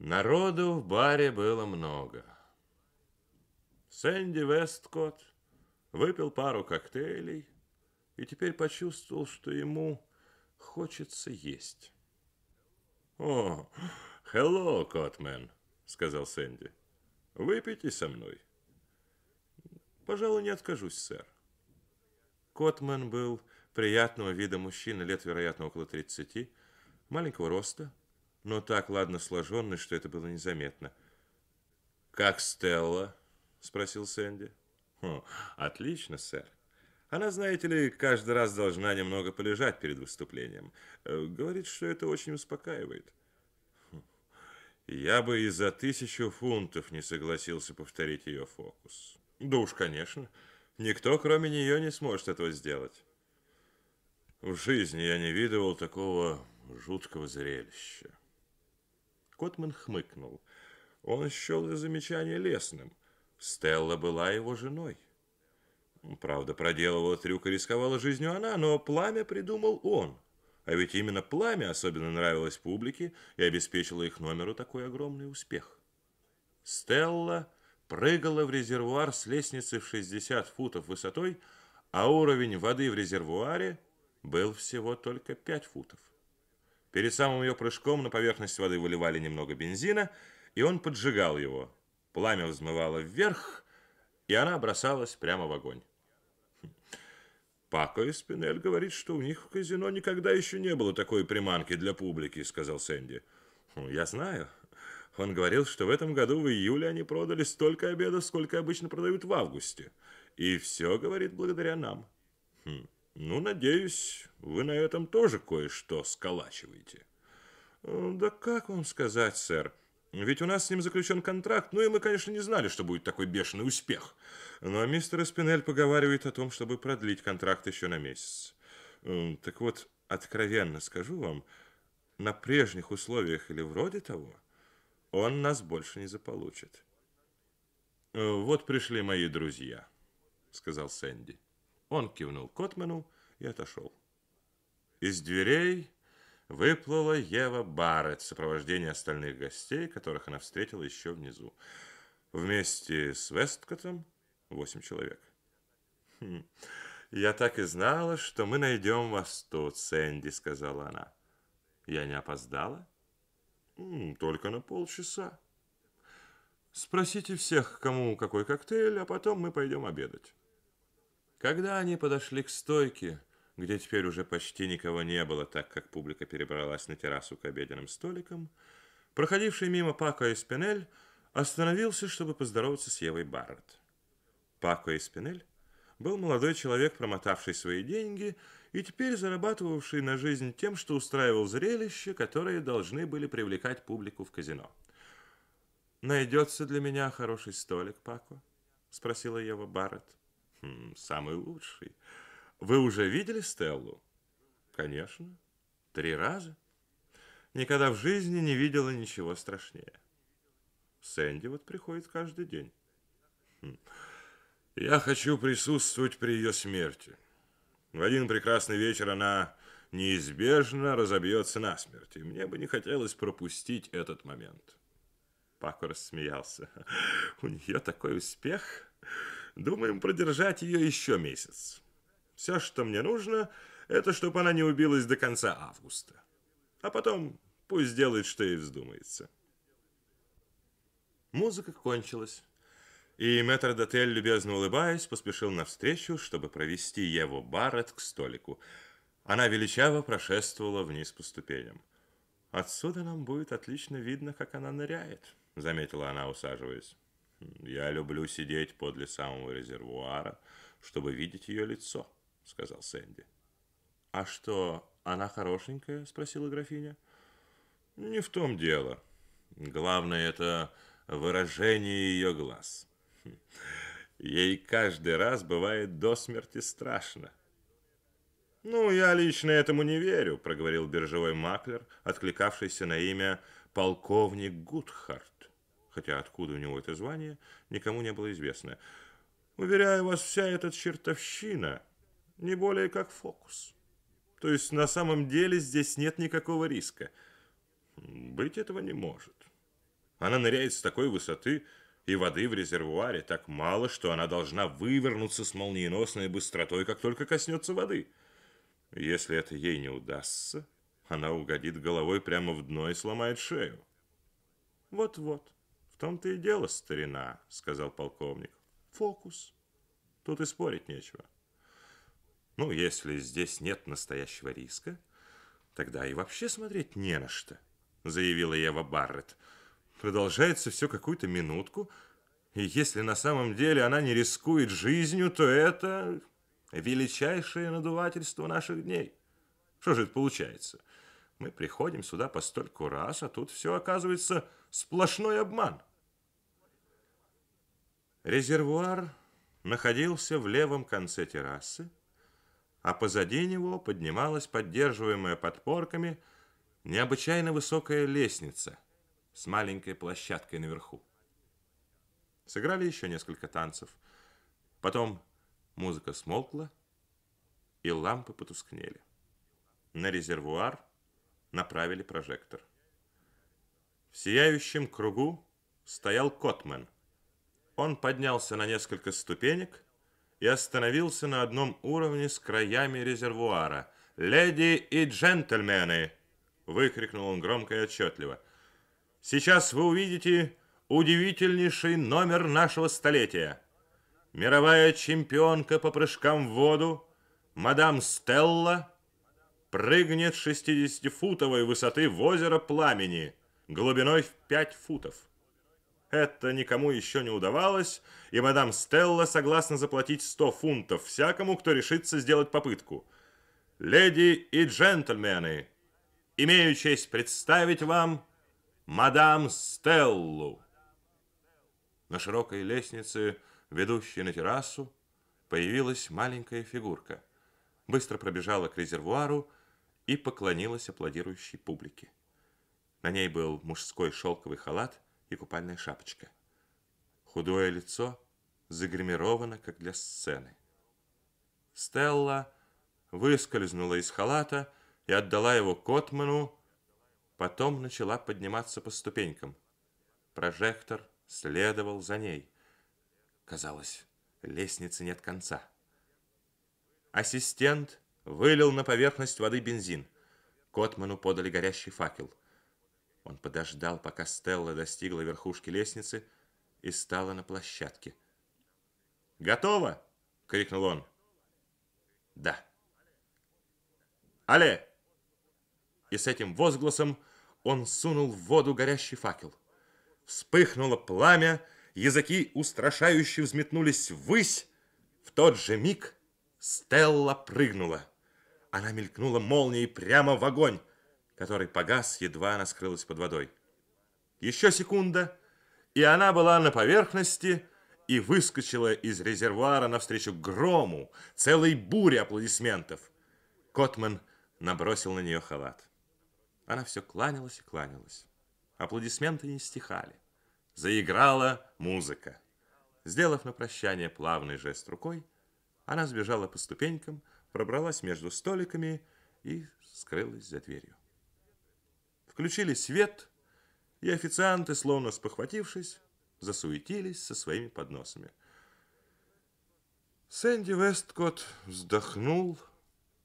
Народу в баре было много. Сэнди Весткотт выпил пару коктейлей и теперь почувствовал, что ему хочется есть. «О, hello, Котмен», — сказал Сэнди. «Выпейте со мной». «Пожалуй, не откажусь, сэр». Котмен был приятного вида мужчина, лет, вероятно, около тридцати, маленького роста, но так ладно сложенный, что это было незаметно. «Как Стелла?» – спросил Сэнди. «Хм, «Отлично, сэр. Она, знаете ли, каждый раз должна немного полежать перед выступлением. Э, говорит, что это очень успокаивает». Хм, «Я бы и за тысячу фунтов не согласился повторить ее фокус». «Да уж, конечно. Никто, кроме нее, не сможет этого сделать». В жизни я не видывал такого жуткого зрелища. Котман хмыкнул. Он счел это замечание лесным. Стелла была его женой. Правда, проделывала трюк и рисковала жизнью она, но пламя придумал он. А ведь именно пламя особенно нравилось публике и обеспечило их номеру такой огромный успех. Стелла прыгала в резервуар с лестницы в 60 футов высотой, а уровень воды в резервуаре был всего только 5 футов. Перед самым ее прыжком на поверхность воды выливали немного бензина, и он поджигал его. Пламя взмывало вверх, и она бросалась прямо в огонь. «Пако и Спинель говорит, что у них в казино никогда еще не было такой приманки для публики», — сказал Сэнди. «Хм, «Я знаю. Он говорил, что в этом году в июле они продали столько обедов, сколько обычно продают в августе. И все, говорит, благодаря нам». Хм. Ну, надеюсь, вы на этом тоже кое-что сколачиваете. Э, да как вам сказать, сэр? Ведь у нас с ним заключен контракт, ну и мы, конечно, не знали, что будет такой бешеный успех. Но мистер Спинель поговаривает о том, чтобы продлить контракт еще на месяц. Э, так вот, откровенно скажу вам, на прежних условиях или вроде того, он нас больше не заполучит. Э, «Вот пришли мои друзья», — сказал Сэнди. Он кивнул Котману и отошел. Из дверей выплыла Ева Барретт в сопровождении остальных гостей, которых она встретила еще внизу. Вместе с Весткотом восемь человек. «Хм, «Я так и знала, что мы найдем вас тут, Сэнди», — сказала она. «Я не опоздала?» «Только на полчаса». «Спросите всех, кому какой коктейль, а потом мы пойдем обедать». Когда они подошли к стойке, где теперь уже почти никого не было, так как публика перебралась на террасу к обеденным столикам, проходивший мимо Пако и Спинель остановился, чтобы поздороваться с Евой Барретт. Пако и Спинель был молодой человек, промотавший свои деньги и теперь зарабатывавший на жизнь тем, что устраивал зрелища, которые должны были привлекать публику в казино. «Найдется для меня хороший столик, Пако?» – спросила Ева Барретт. Хм, самый лучший. Вы уже видели Стеллу? Конечно. Три раза. Никогда в жизни не видела ничего страшнее. Сэнди вот приходит каждый день. Я хочу присутствовать при ее смерти. В один прекрасный вечер она неизбежно разобьется насмерть, и мне бы не хотелось пропустить этот момент. Пако рассмеялся. У нее такой успех. Думаем продержать ее еще месяц. Все, что мне нужно, это чтобы она не убилась до конца августа. А потом пусть делает, что ей вздумается. Музыка кончилась, и мэтр Дотель, любезно улыбаясь, поспешил навстречу, чтобы провести Еву Барретт к столику. Она величаво прошествовала вниз по ступеням. «Отсюда нам будет отлично видно, как она ныряет», — заметила она, усаживаясь. «Я люблю сидеть подле самого резервуара, чтобы видеть ее лицо», — сказал Сэнди. «А что, она хорошенькая?» — спросила графиня. «Не в том дело. Главное, это выражение ее глаз. Ей каждый раз бывает до смерти страшно». «Ну, я лично этому не верю», — проговорил биржевой маклер, откликавшийся на имя полковник Гудхарт хотя откуда у него это звание, никому не было известно. Уверяю вас, вся эта чертовщина не более как фокус. То есть на самом деле здесь нет никакого риска. Быть этого не может. Она ныряет с такой высоты, и воды в резервуаре так мало, что она должна вывернуться с молниеносной быстротой, как только коснется воды. Если это ей не удастся, она угодит головой прямо в дно и сломает шею. Вот-вот, том-то и дело, старина, сказал полковник. Фокус. Тут и спорить нечего. Ну, если здесь нет настоящего риска, тогда и вообще смотреть не на что, заявила Ева Барретт. Продолжается все какую-то минутку, и если на самом деле она не рискует жизнью, то это величайшее надувательство наших дней. Что же это получается? Мы приходим сюда по стольку раз, а тут все оказывается сплошной обман. Резервуар находился в левом конце террасы, а позади него поднималась поддерживаемая подпорками необычайно высокая лестница с маленькой площадкой наверху. Сыграли еще несколько танцев. Потом музыка смолкла, и лампы потускнели. На резервуар направили прожектор. В сияющем кругу стоял Котмен. Он поднялся на несколько ступенек и остановился на одном уровне с краями резервуара. «Леди и джентльмены!» – выкрикнул он громко и отчетливо. «Сейчас вы увидите удивительнейший номер нашего столетия. Мировая чемпионка по прыжкам в воду, мадам Стелла, прыгнет с 60-футовой высоты в озеро Пламени, глубиной в 5 футов. Это никому еще не удавалось, и мадам Стелла согласна заплатить 100 фунтов всякому, кто решится сделать попытку. Леди и джентльмены, имею честь представить вам мадам Стеллу. На широкой лестнице, ведущей на террасу, появилась маленькая фигурка. Быстро пробежала к резервуару и поклонилась аплодирующей публике. На ней был мужской шелковый халат и купальная шапочка. Худое лицо загримировано, как для сцены. Стелла выскользнула из халата и отдала его Котману, потом начала подниматься по ступенькам. Прожектор следовал за ней. Казалось, лестницы нет конца. Ассистент вылил на поверхность воды бензин. Котману подали горящий факел. Он подождал, пока Стелла достигла верхушки лестницы и стала на площадке. «Готово!» — крикнул он. «Да». «Але!» И с этим возгласом он сунул в воду горящий факел. Вспыхнуло пламя, языки устрашающе взметнулись ввысь. В тот же миг Стелла прыгнула. Она мелькнула молнией прямо в огонь, который погас, едва она скрылась под водой. Еще секунда, и она была на поверхности и выскочила из резервуара навстречу грому, целой буре аплодисментов. Котман набросил на нее халат. Она все кланялась и кланялась. Аплодисменты не стихали. Заиграла музыка. Сделав на прощание плавный жест рукой, она сбежала по ступенькам, пробралась между столиками и скрылась за дверью. Включили свет, и официанты, словно спохватившись, засуетились со своими подносами. Сэнди Весткотт вздохнул,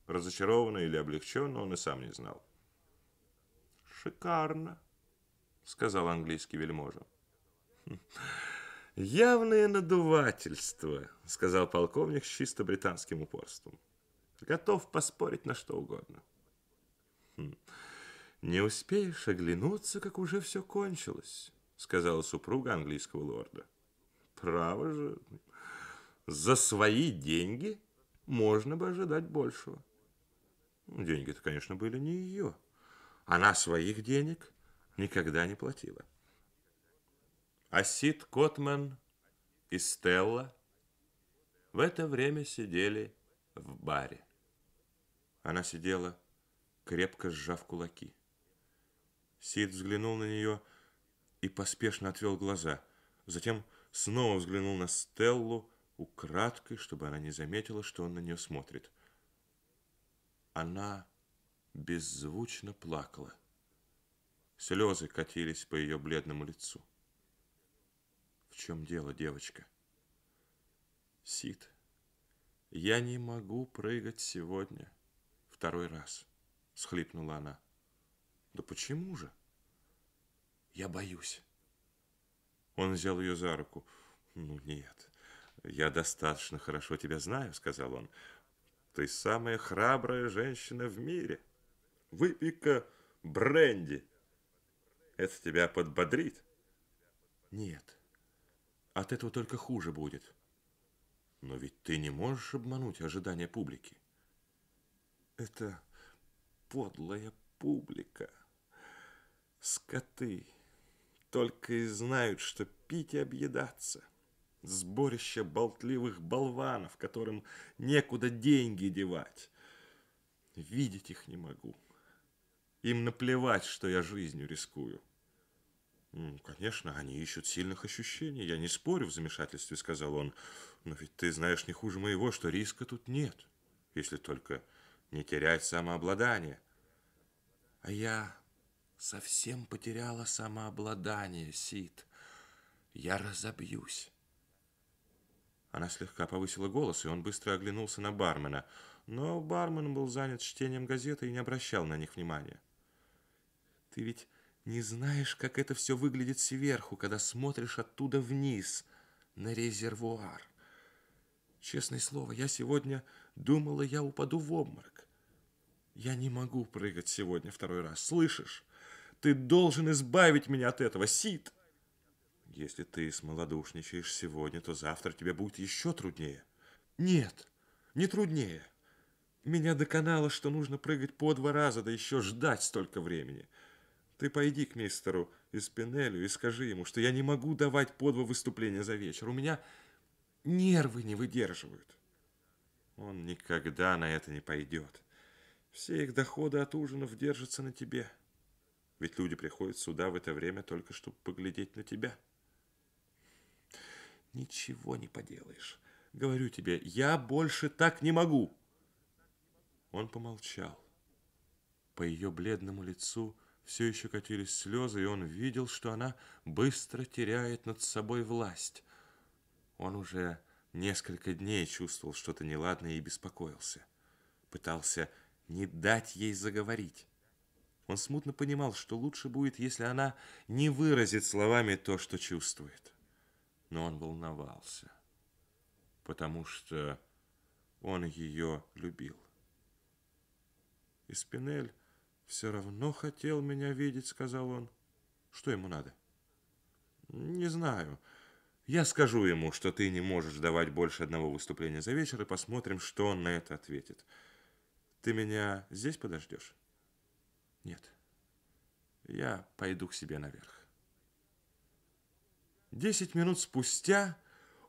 разочарованно или облегченно, он и сам не знал. «Шикарно», — сказал английский вельможа. «Явное надувательство», — сказал полковник с чисто британским упорством. «Готов поспорить на что угодно». Хм. «Не успеешь оглянуться, как уже все кончилось», — сказала супруга английского лорда. «Право же, за свои деньги можно бы ожидать большего». Деньги-то, конечно, были не ее. Она своих денег никогда не платила. А Сид Котман и Стелла в это время сидели в баре. Она сидела, крепко сжав кулаки. Сид взглянул на нее и поспешно отвел глаза. Затем снова взглянул на Стеллу украдкой, чтобы она не заметила, что он на нее смотрит. Она беззвучно плакала. Слезы катились по ее бледному лицу. В чем дело, девочка? Сид, я не могу прыгать сегодня второй раз, схлипнула она. Да почему же? Я боюсь. Он взял ее за руку. Ну нет, я достаточно хорошо тебя знаю, сказал он. Ты самая храбрая женщина в мире. Выпей-ка бренди. Это тебя подбодрит. Нет, от этого только хуже будет. Но ведь ты не можешь обмануть ожидания публики. Это подлая публика. Скоты только и знают, что пить и объедаться. Сборище болтливых болванов, которым некуда деньги девать. Видеть их не могу. Им наплевать, что я жизнью рискую. Ну, конечно, они ищут сильных ощущений. Я не спорю в замешательстве, сказал он. Но ведь ты знаешь не хуже моего, что риска тут нет. Если только не терять самообладание. А я совсем потеряла самообладание, Сид. Я разобьюсь. Она слегка повысила голос, и он быстро оглянулся на бармена. Но бармен был занят чтением газеты и не обращал на них внимания. Ты ведь не знаешь, как это все выглядит сверху, когда смотришь оттуда вниз, на резервуар. Честное слово, я сегодня думала, я упаду в обморок. Я не могу прыгать сегодня второй раз, слышишь? Ты должен избавить меня от этого, Сид. Если ты смолодушничаешь сегодня, то завтра тебе будет еще труднее. Нет, не труднее. Меня доконало, что нужно прыгать по два раза, да еще ждать столько времени. Ты пойди к мистеру Испинелю и скажи ему, что я не могу давать по два выступления за вечер. У меня нервы не выдерживают. Он никогда на это не пойдет. Все их доходы от ужинов держатся на тебе. Ведь люди приходят сюда в это время только чтобы поглядеть на тебя. Ничего не поделаешь. Говорю тебе, я больше так не могу. Он помолчал. По ее бледному лицу все еще катились слезы, и он видел, что она быстро теряет над собой власть. Он уже несколько дней чувствовал что-то неладное и беспокоился. Пытался не дать ей заговорить. Он смутно понимал, что лучше будет, если она не выразит словами то, что чувствует. Но он волновался, потому что он ее любил. И Спинель «Все равно хотел меня видеть», — сказал он. «Что ему надо?» «Не знаю. Я скажу ему, что ты не можешь давать больше одного выступления за вечер, и посмотрим, что он на это ответит. Ты меня здесь подождешь?» «Нет. Я пойду к себе наверх». Десять минут спустя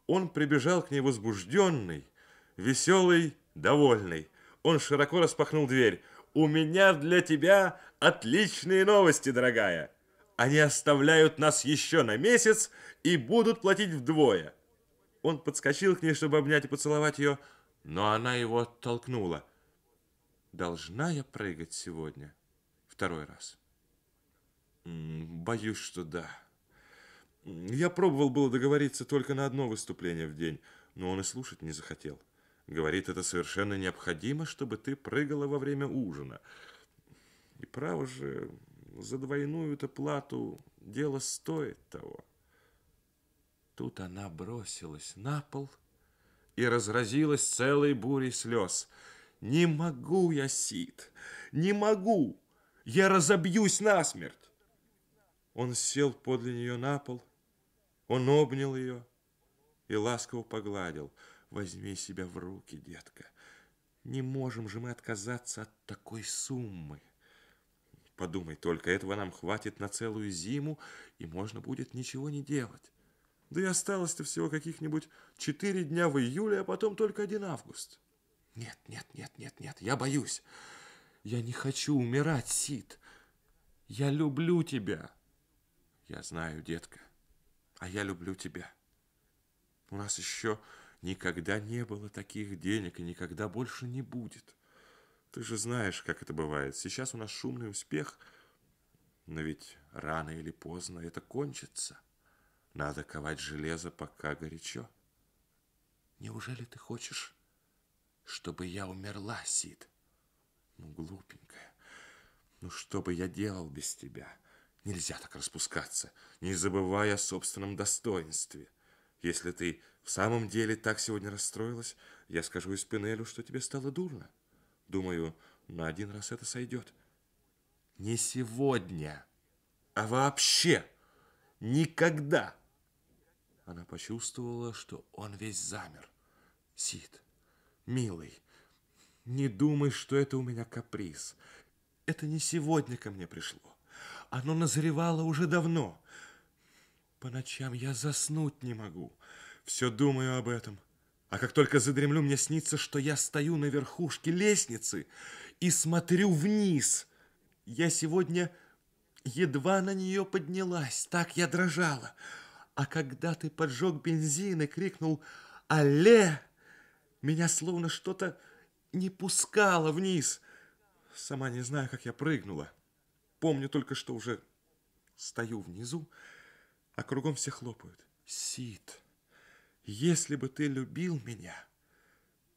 он прибежал к ней возбужденный, веселый, довольный. Он широко распахнул дверь у меня для тебя отличные новости, дорогая. Они оставляют нас еще на месяц и будут платить вдвое. Он подскочил к ней, чтобы обнять и поцеловать ее, но она его оттолкнула. Должна я прыгать сегодня? Второй раз. Боюсь, что да. Я пробовал было договориться только на одно выступление в день, но он и слушать не захотел. Говорит, это совершенно необходимо, чтобы ты прыгала во время ужина. И право же, за двойную-то плату дело стоит того. Тут она бросилась на пол и разразилась целой бурей слез. «Не могу я, Сид, не могу! Я разобьюсь насмерть!» Он сел подле нее на пол, он обнял ее и ласково погладил – Возьми себя в руки, детка. Не можем же мы отказаться от такой суммы. Подумай только, этого нам хватит на целую зиму, и можно будет ничего не делать. Да и осталось-то всего каких-нибудь четыре дня в июле, а потом только один август. Нет, нет, нет, нет, нет, я боюсь. Я не хочу умирать, Сид. Я люблю тебя. Я знаю, детка, а я люблю тебя. У нас еще Никогда не было таких денег и никогда больше не будет. Ты же знаешь, как это бывает. Сейчас у нас шумный успех, Но ведь рано или поздно это кончится. Надо ковать железо, пока горячо. Неужели ты хочешь, чтобы я умерла, Сид? Ну, глупенькая, ну что бы я делал без тебя? Нельзя так распускаться, не забывая о собственном достоинстве. Если ты в самом деле так сегодня расстроилась, я скажу Испинелю, что тебе стало дурно. Думаю, на один раз это сойдет. Не сегодня, а вообще никогда. Она почувствовала, что он весь замер. Сид, милый, не думай, что это у меня каприз. Это не сегодня ко мне пришло. Оно назревало уже давно. По ночам я заснуть не могу. Все думаю об этом. А как только задремлю, мне снится, что я стою на верхушке лестницы и смотрю вниз. Я сегодня едва на нее поднялась, так я дрожала. А когда ты поджег бензин и крикнул «Алле!», меня словно что-то не пускало вниз. Сама не знаю, как я прыгнула. Помню только, что уже стою внизу, а кругом все хлопают. Сид, если бы ты любил меня,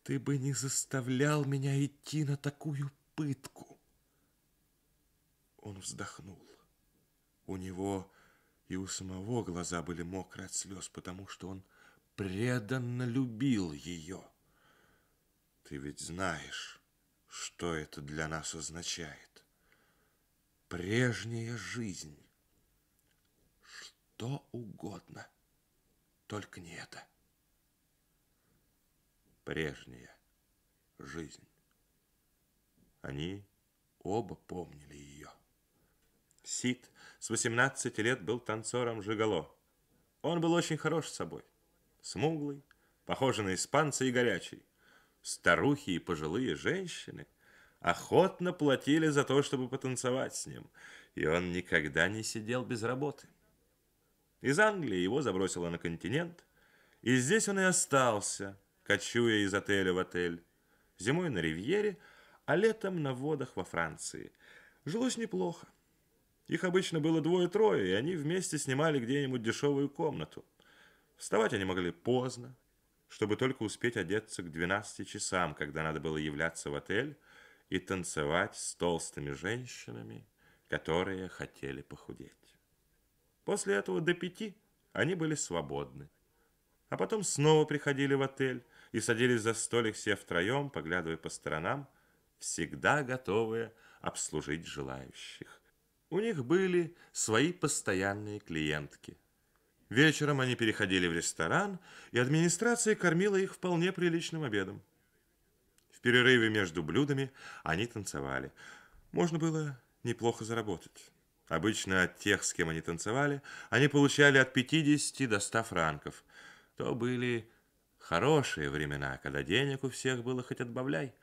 ты бы не заставлял меня идти на такую пытку. Он вздохнул. У него и у самого глаза были мокрые от слез, потому что он преданно любил ее. Ты ведь знаешь, что это для нас означает. Прежняя жизнь. Что угодно, только не это. Прежняя жизнь. Они оба помнили ее. Сид с 18 лет был танцором Жиголо. Он был очень хорош с собой. Смуглый, похожий на испанца и горячий. Старухи и пожилые женщины охотно платили за то, чтобы потанцевать с ним, и он никогда не сидел без работы. Из Англии его забросило на континент, и здесь он и остался, кочуя из отеля в отель. Зимой на Ривьере, а летом на водах во Франции. Жилось неплохо. Их обычно было двое-трое, и они вместе снимали где-нибудь дешевую комнату. Вставать они могли поздно, чтобы только успеть одеться к 12 часам, когда надо было являться в отель и танцевать с толстыми женщинами, которые хотели похудеть. После этого до пяти они были свободны. А потом снова приходили в отель и садились за столик все втроем, поглядывая по сторонам, всегда готовые обслужить желающих. У них были свои постоянные клиентки – Вечером они переходили в ресторан, и администрация кормила их вполне приличным обедом. В перерыве между блюдами они танцевали. Можно было неплохо заработать. Обычно от тех, с кем они танцевали, они получали от 50 до 100 франков. То были хорошие времена, когда денег у всех было хоть отбавляй.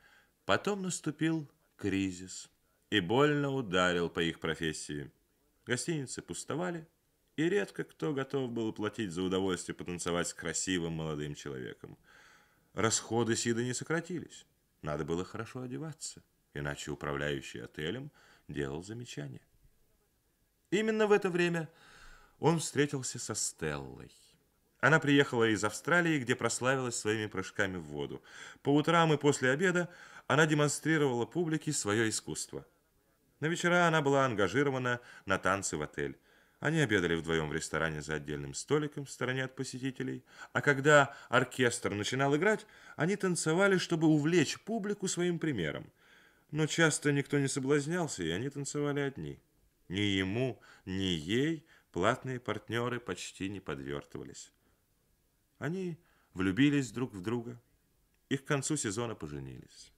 Потом наступил кризис и больно ударил по их профессии. Гостиницы пустовали, и редко кто готов был платить за удовольствие потанцевать с красивым молодым человеком. Расходы Сида не сократились. Надо было хорошо одеваться, иначе управляющий отелем делал замечания. Именно в это время он встретился со Стеллой. Она приехала из Австралии, где прославилась своими прыжками в воду. По утрам и после обеда она демонстрировала публике свое искусство. На вечера она была ангажирована на танцы в отель. Они обедали вдвоем в ресторане за отдельным столиком в стороне от посетителей, а когда оркестр начинал играть, они танцевали, чтобы увлечь публику своим примером. Но часто никто не соблазнялся, и они танцевали одни. Ни ему, ни ей платные партнеры почти не подвертывались. Они влюбились друг в друга и к концу сезона поженились.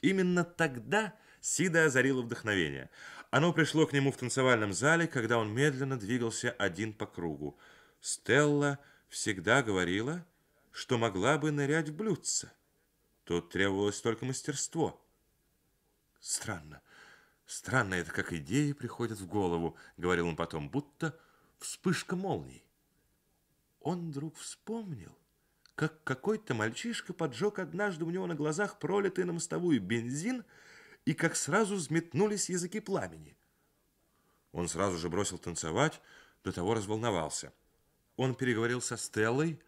Именно тогда Сида озарило вдохновение. Оно пришло к нему в танцевальном зале, когда он медленно двигался один по кругу. Стелла всегда говорила, что могла бы нырять в блюдце. Тут требовалось только мастерство. Странно, странно это, как идеи приходят в голову, говорил он потом, будто вспышка молний. Он вдруг вспомнил, как какой-то мальчишка поджег однажды у него на глазах пролитый на мостовую бензин, и как сразу взметнулись языки пламени. Он сразу же бросил танцевать, до того разволновался. Он переговорил со Стеллой,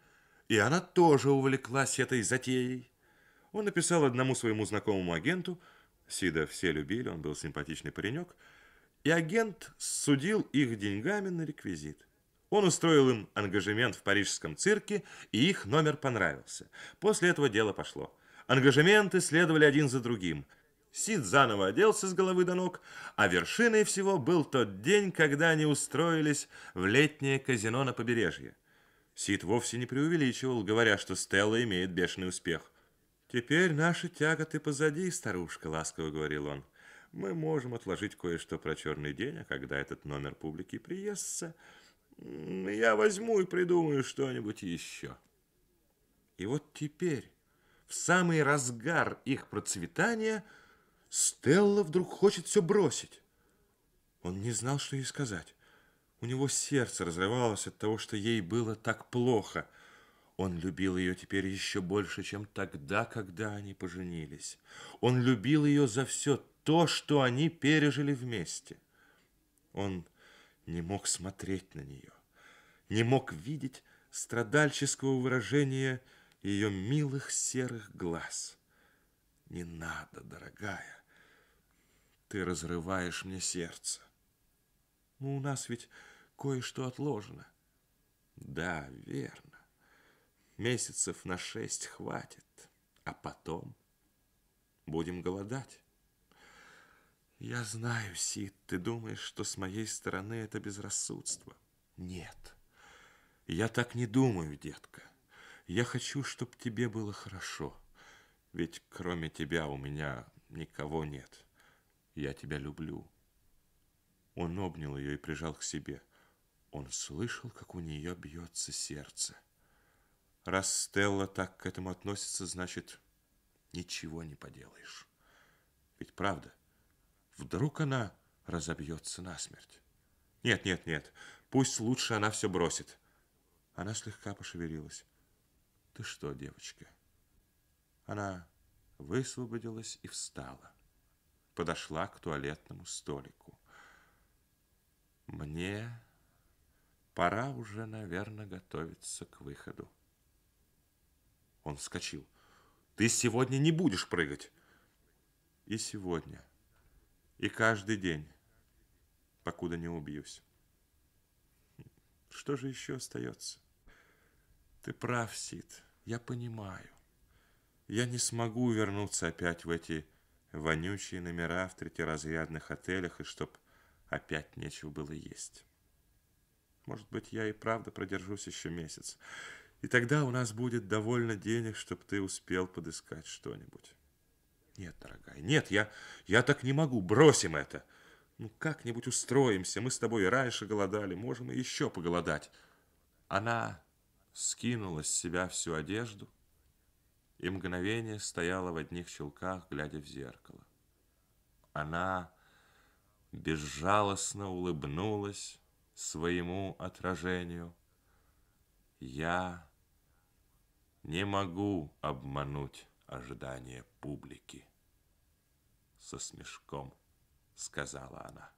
и она тоже увлеклась этой затеей. Он написал одному своему знакомому агенту, Сида все любили, он был симпатичный паренек, и агент судил их деньгами на реквизит. Он устроил им ангажемент в парижском цирке, и их номер понравился. После этого дело пошло. Ангажементы следовали один за другим. Сид заново оделся с головы до ног, а вершиной всего был тот день, когда они устроились в летнее казино на побережье. Сид вовсе не преувеличивал, говоря, что Стелла имеет бешеный успех. «Теперь наши тяготы позади, старушка», — ласково говорил он. «Мы можем отложить кое-что про черный день, а когда этот номер публики приестся, я возьму и придумаю что-нибудь еще». И вот теперь, в самый разгар их процветания, — Стелла вдруг хочет все бросить. Он не знал, что ей сказать. У него сердце разрывалось от того, что ей было так плохо. Он любил ее теперь еще больше, чем тогда, когда они поженились. Он любил ее за все то, что они пережили вместе. Он не мог смотреть на нее, не мог видеть страдальческого выражения ее милых серых глаз. Не надо, дорогая. Ты разрываешь мне сердце. Ну, у нас ведь кое-что отложено. Да, верно. Месяцев на шесть хватит. А потом будем голодать. Я знаю, Сид, ты думаешь, что с моей стороны это безрассудство. Нет, я так не думаю, детка. Я хочу, чтобы тебе было хорошо. Ведь кроме тебя у меня никого нет. Я тебя люблю. Он обнял ее и прижал к себе. Он слышал, как у нее бьется сердце. Раз Стелла так к этому относится, значит, ничего не поделаешь. Ведь правда, вдруг она разобьется насмерть. Нет, нет, нет, пусть лучше она все бросит. Она слегка пошевелилась. Ты что, девочка? Она высвободилась и встала. Подошла к туалетному столику. Мне пора уже, наверное, готовиться к выходу. Он вскочил. Ты сегодня не будешь прыгать. И сегодня, и каждый день, покуда не убьюсь. Что же еще остается? Ты прав, Сид, я понимаю. Я не смогу вернуться опять в эти вонючие номера в третьеразрядных отелях, и чтоб опять нечего было есть. Может быть, я и правда продержусь еще месяц. И тогда у нас будет довольно денег, чтобы ты успел подыскать что-нибудь. Нет, дорогая, нет, я, я так не могу. Бросим это. Ну, как-нибудь устроимся. Мы с тобой раньше голодали, можем и еще поголодать. Она скинула с себя всю одежду, и мгновение стояла в одних щелках, глядя в зеркало. Она безжалостно улыбнулась своему отражению. Я не могу обмануть ожидания публики. Со смешком сказала она.